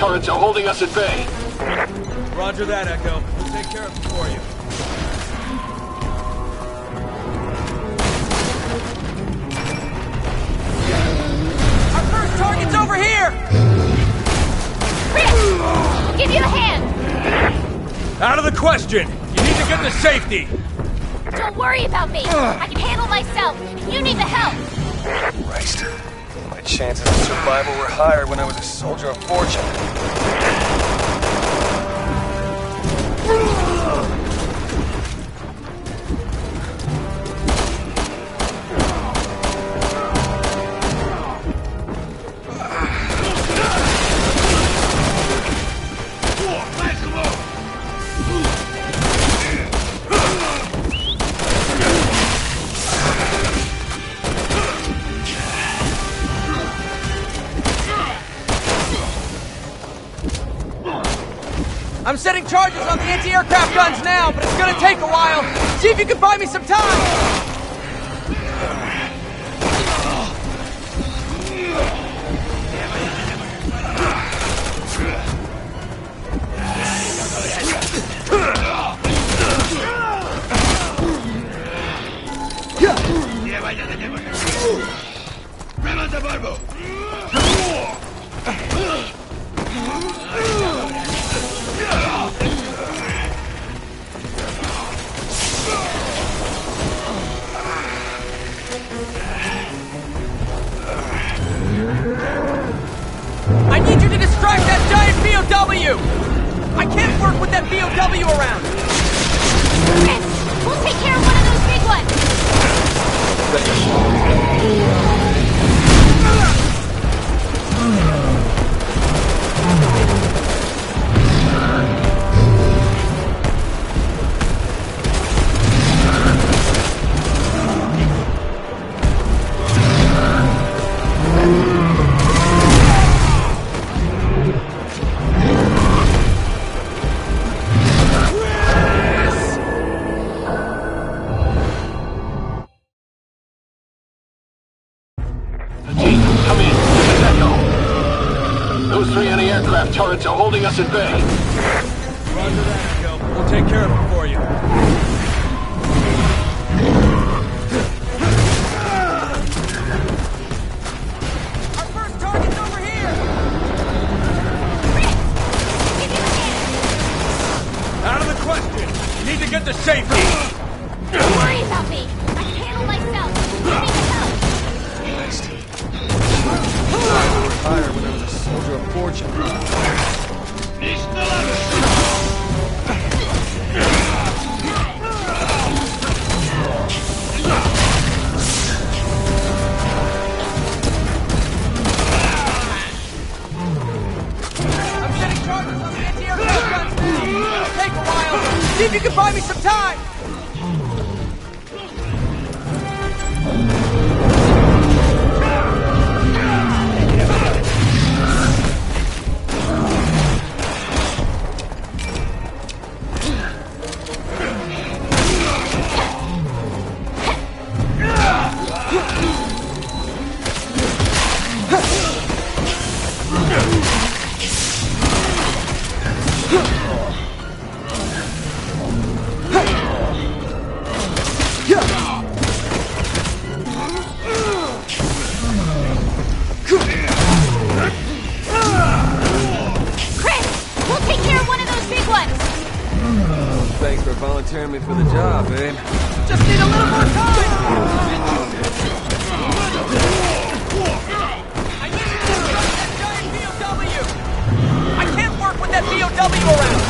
turrets are holding us at bay. Roger that, Echo. We'll take care of it for you. Our first target's over here! Chris! I'll give you a hand! Out of the question! You need to get to safety! Don't worry about me! I can handle myself! You need the help! Christ. Chances of survival were higher when I was a soldier of fortune. Charges on the anti-aircraft guns now, but it's gonna take a while. See if you can buy me some time! Are holding Thanks for volunteering me for the job, babe. Just need a little more time! I need to distract that giant BOW! I can't work with that BOW around!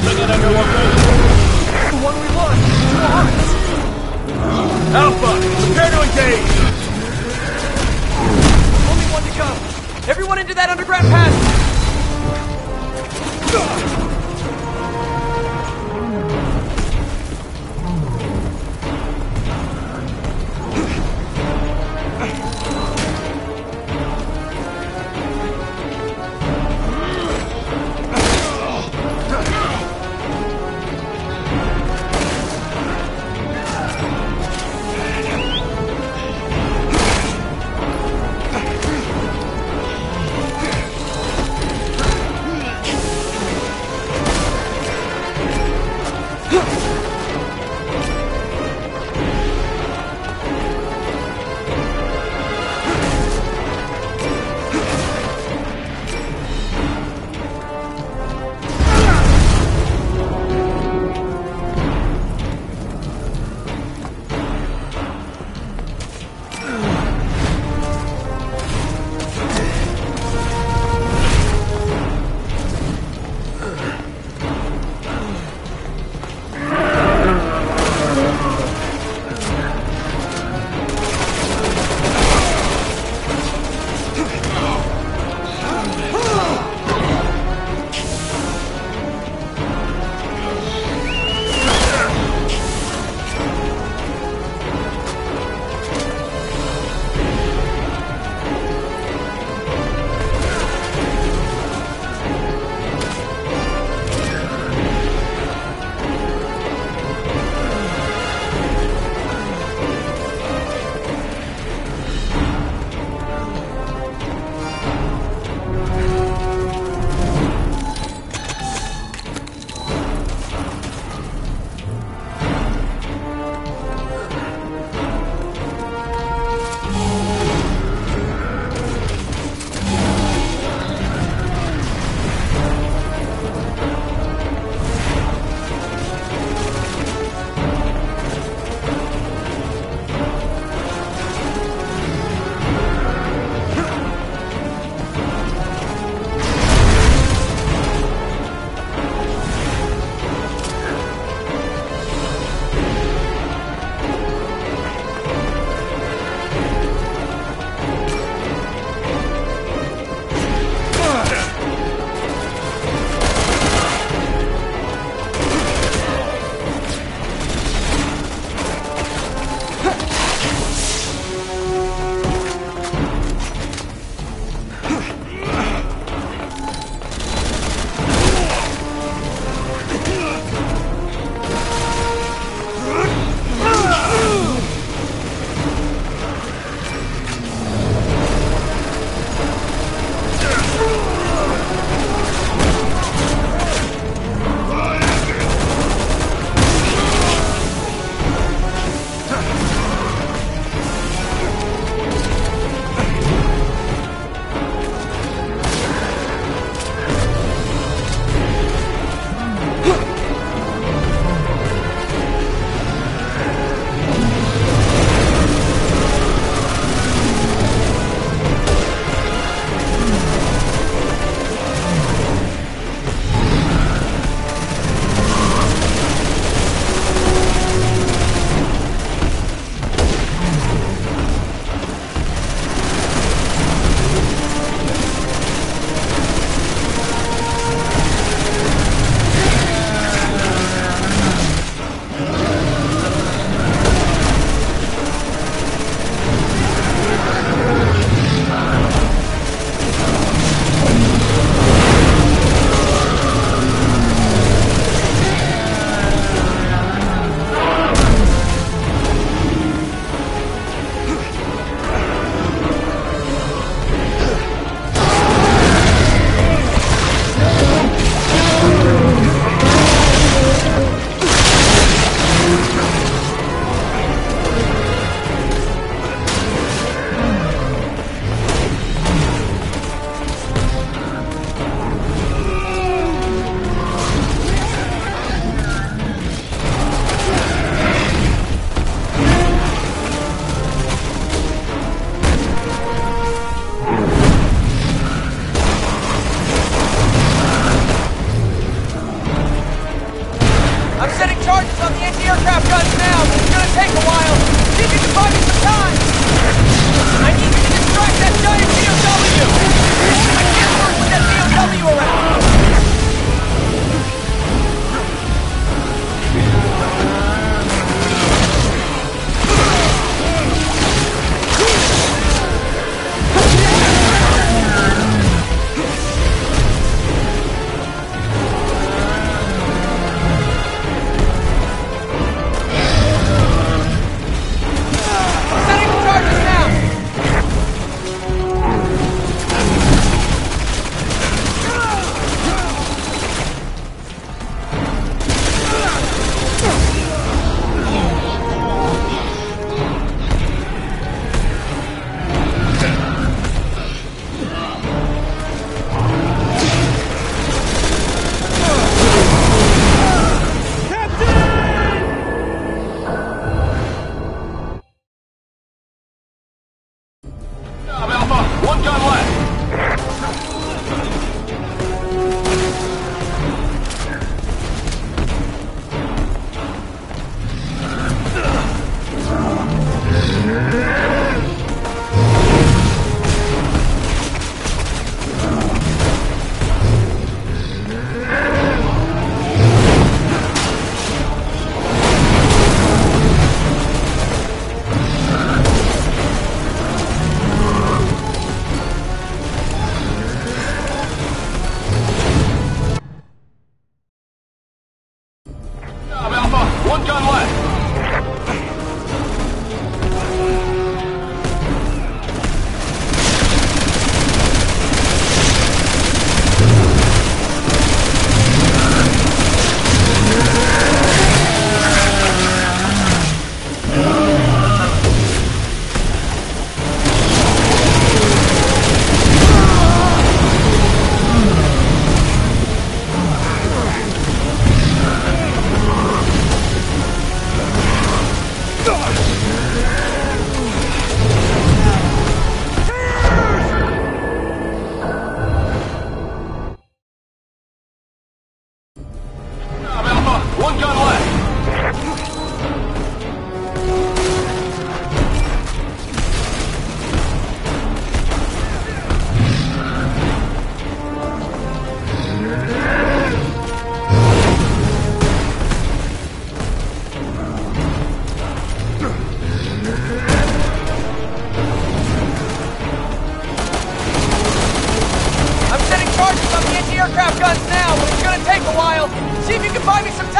Something in under location. The one we lost. is locked. Alpha, prepare to engage. Only one to go. Everyone into that underground passage. you can buy me some time.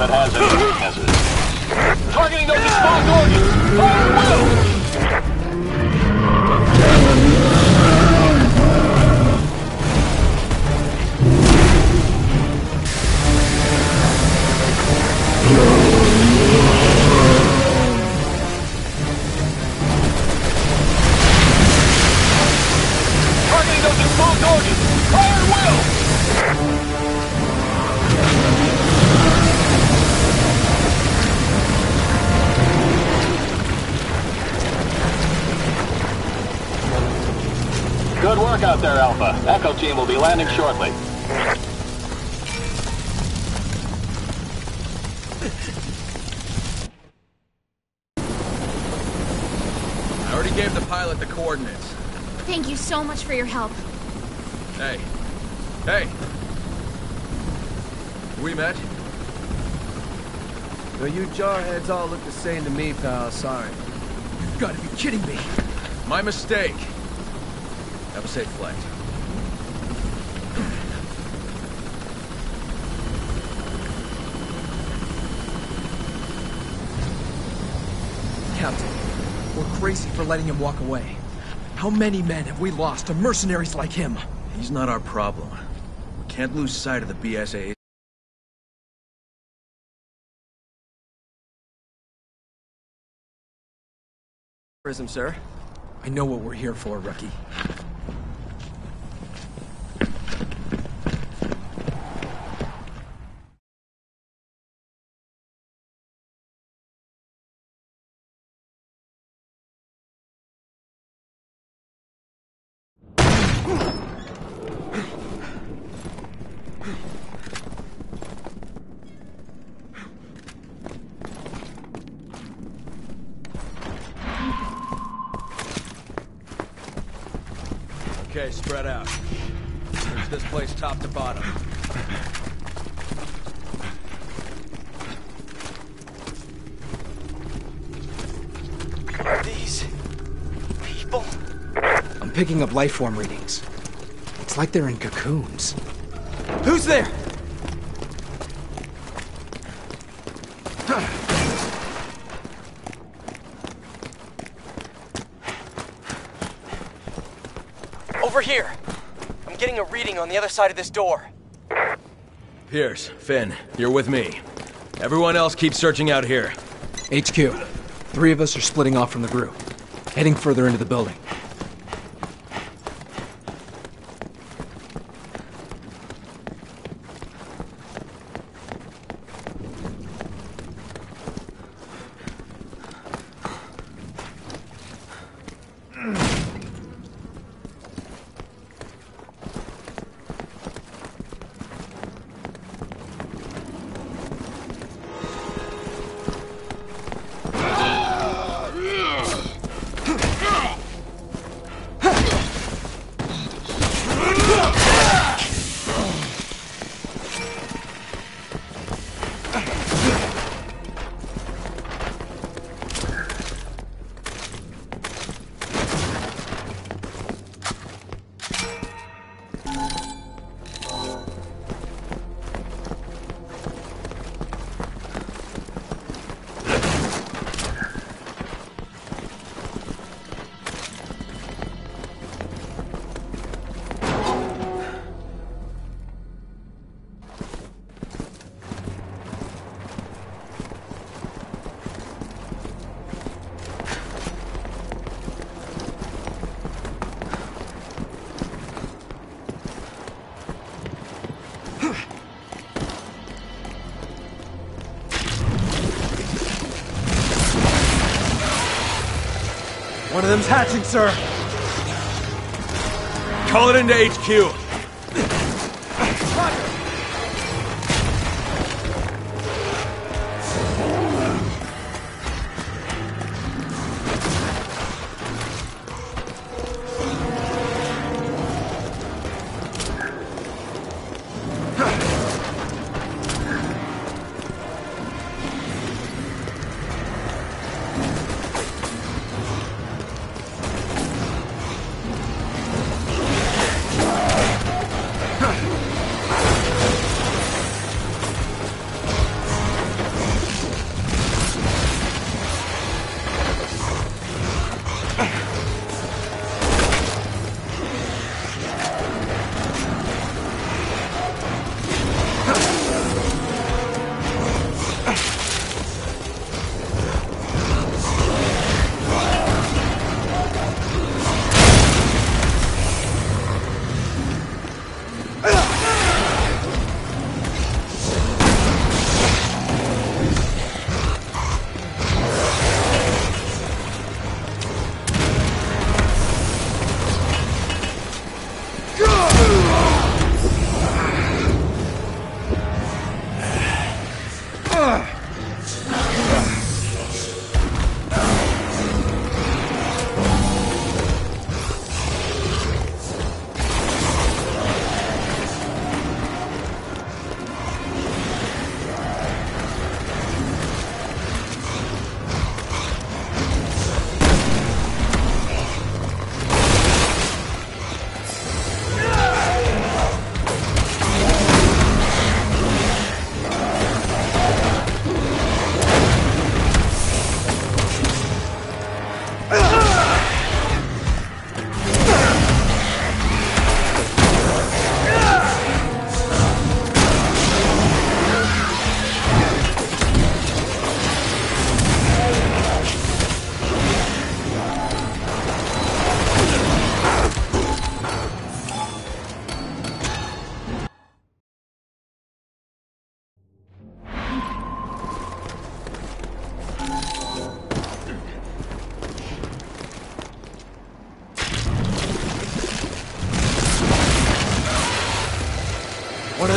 if it has any weaknesses. Targeting those exposed organs! Fire will! Alpha. Echo team will be landing shortly. I already gave the pilot the coordinates. Thank you so much for your help. Hey. Hey! We met? Well, you jarheads all look the same to me, pal. Sorry. You've got to be kidding me! My mistake. Have a safe flight. Captain, we're crazy for letting him walk away. How many men have we lost to mercenaries like him? He's not our problem. We can't lose sight of the BSAA. Prism, sir. I know what we're here for, rookie. Life form readings. It's like they're in cocoons. Who's there? Over here. I'm getting a reading on the other side of this door. Piers, Finn, you're with me. Everyone else keep searching out here. HQ. Three of us are splitting off from the group, heading further into the building. Them's hatching, sir. Call it into HQ.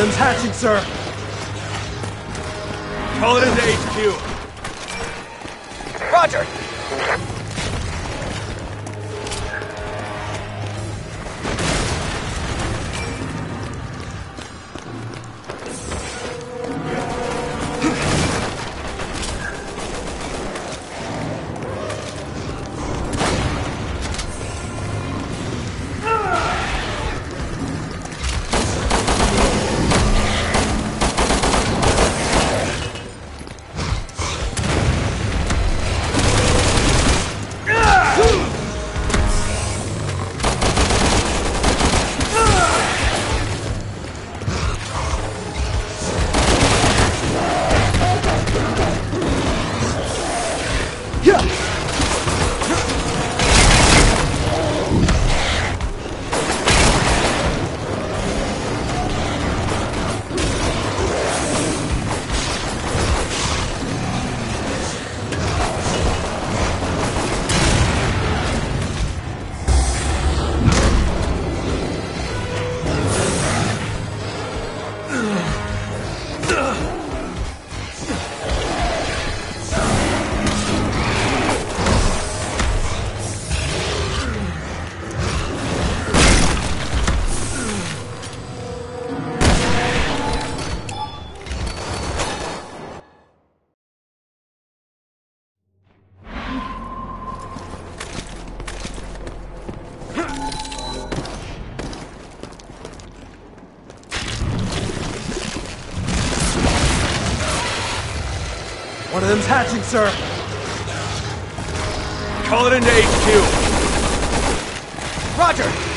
Them's hatching, sir. Call it into HQ. Roger. Them's hatching, sir. Call it into HQ. Roger.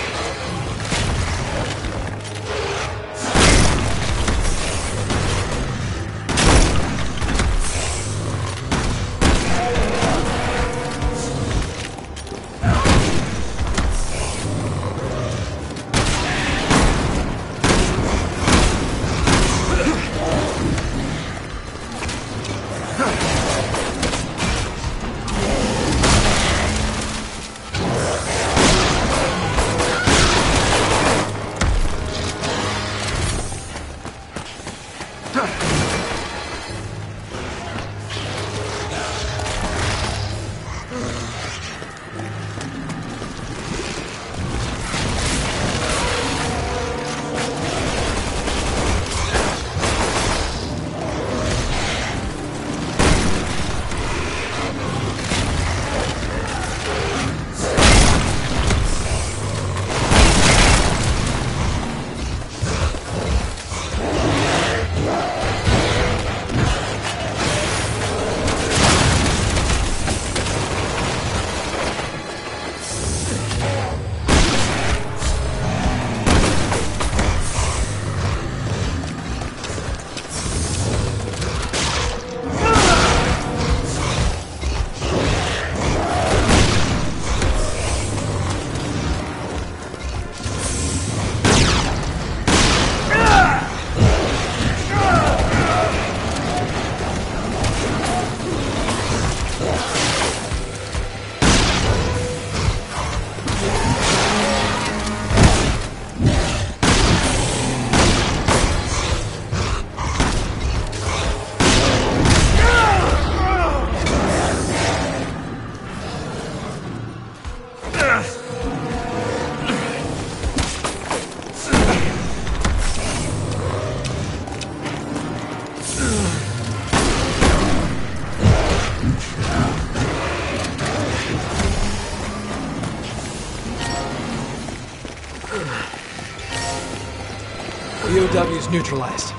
Neutralized.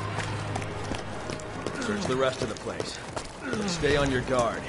Search the rest of the place. Stay on your guard.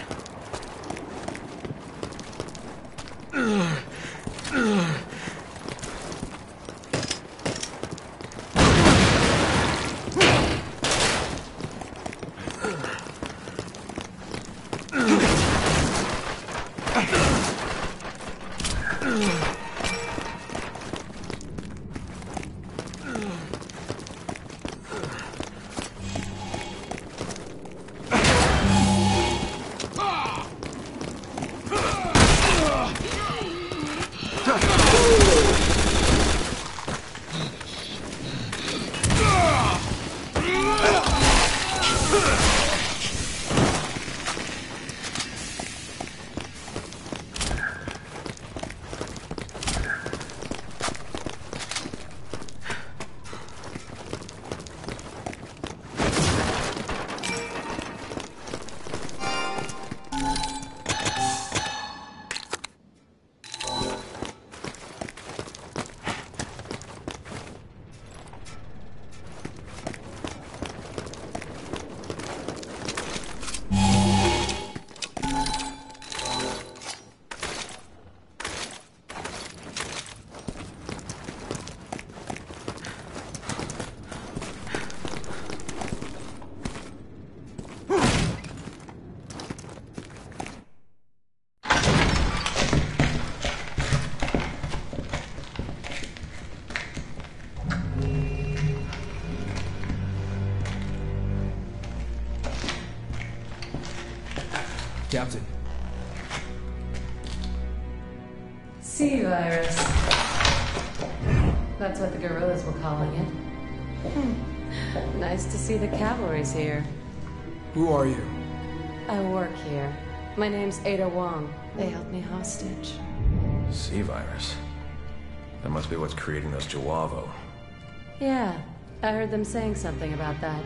Virus. That's what the guerrillas were calling it. Hmm. Nice to see the cavalry's here. Who are you? I work here. My name's Ada Wong. They held me hostage. C-virus. That must be what's creating those J'avo. Yeah, I heard them saying something about that.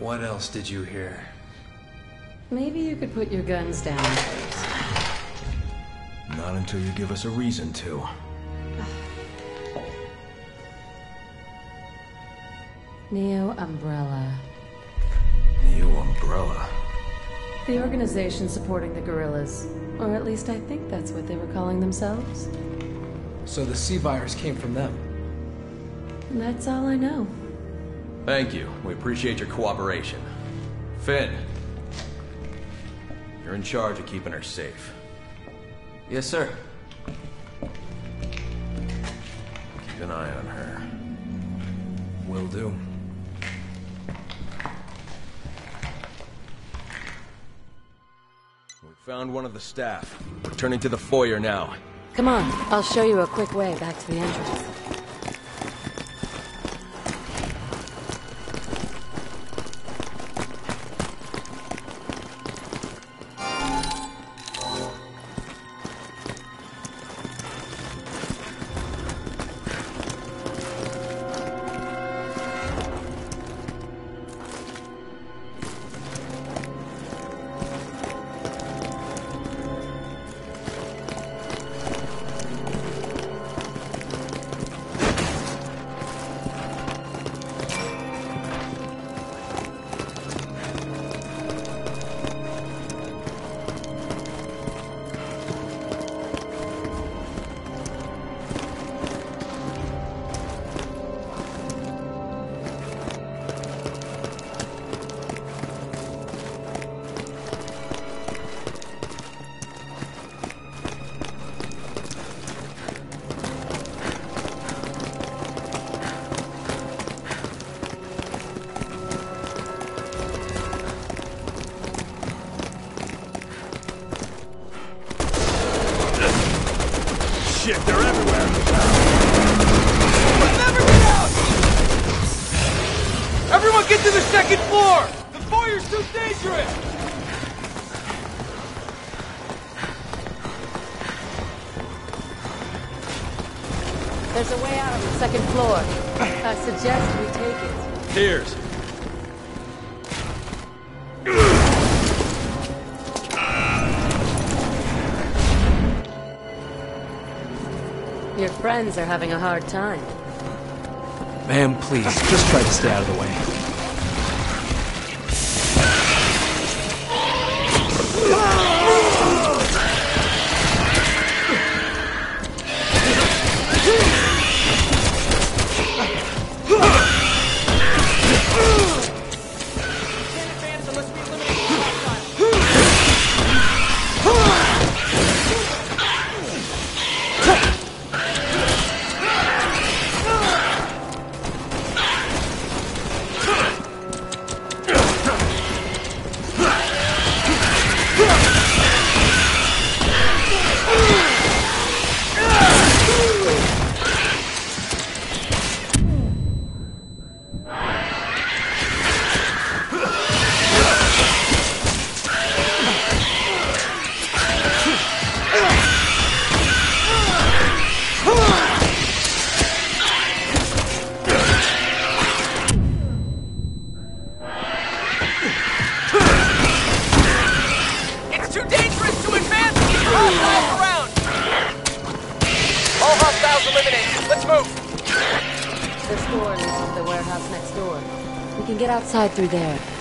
What else did you hear? Maybe you could put your guns down first. Not until you give us a reason to. Neo Umbrella. New umbrella. The organization supporting the guerrillas. Or at least I think that's what they were calling themselves. So the C-virus came from them. And that's all I know. Thank you. We appreciate your cooperation. Finn. You're in charge of keeping her safe. Yes, sir. Keep an eye on her. Will do. We found one of the staff. Returning to the foyer now. Come on, I'll show you a quick way back to the entrance. There's a way out on the second floor. I suggest we take it. Tears. Your friends are having a hard time. Ma'am, please, just try to stay out of the way. Door leads the warehouse next door. We can get outside through there.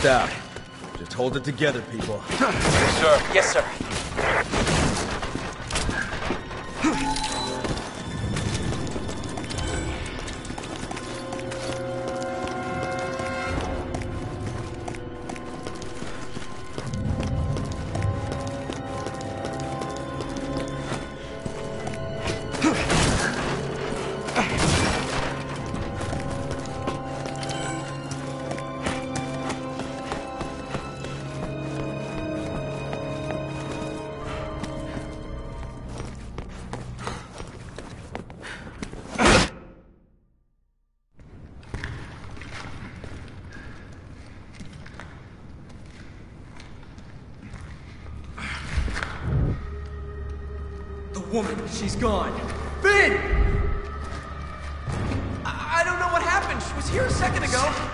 Just hold it together, people. Yes, sir. Yes, sir. Woman, she's gone. Finn! I, I don't know what happened. She was here a second ago.